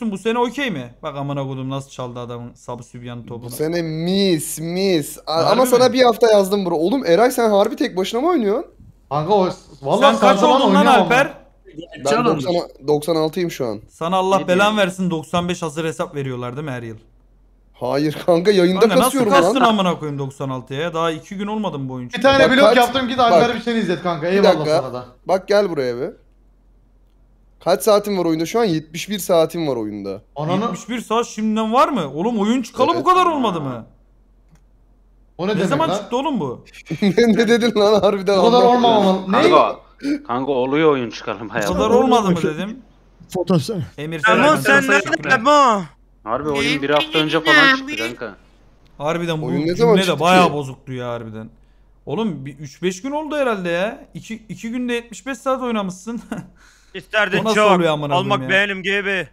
diyorsun bu sene okey mi? Bak amına kodum nasıl çaldı adamın sabı sübyanın Bu topunu. sene mis mis. A- Harbi Ama mi? sana bir hafta yazdım bro. Oğlum Eray sen harbi tek başına mı oynuyorsun? Kanka o vallahi Sen kaç oldun lan Alper? Ben Canım. 90, 96'yım şu an. Sana Allah belan versin 95 hazır hesap veriyorlar değil mi her yıl? Hayır kanka yayında Kanka nasıl kasıyorum kastın lan. amına koyayım 96'ya? Daha 2 gün olmadı mı bu oyun? Bir tane Bak blok kaç- yaptım git bak. Alper bir seni izlet kanka. Eyvallah dakika. sana da. Bak gel buraya bir. Kaç saatim var oyunda şu an? 71 saatim var oyunda. Ananı 71 saat şimdiden var mı? Oğlum oyun çıkalı Evet. bu kadar olmadı mı? o ne, Ne zaman lan? çıktı oğlum bu? ne dedin lan harbiden Bu kadar olmamalı. Ne? Kanka, kanka oluyor oyun çıkarım Bu hayatım. kadar olmadı mı dedim. Fotoğraf. Emir Emo Selahattin sen nerede. Emo? Harbi oyun bir hafta önce falan çıktı kanka. Harbiden bu Oyun ne cümle de bayağı bozuktu ya harbiden. Oğlum bir 3-5 gün oldu herhalde ya. 2 2 günde 75 saat oynamışsın. İsterdin çok. oluyor amına koyayım Almak ya? benim gibi.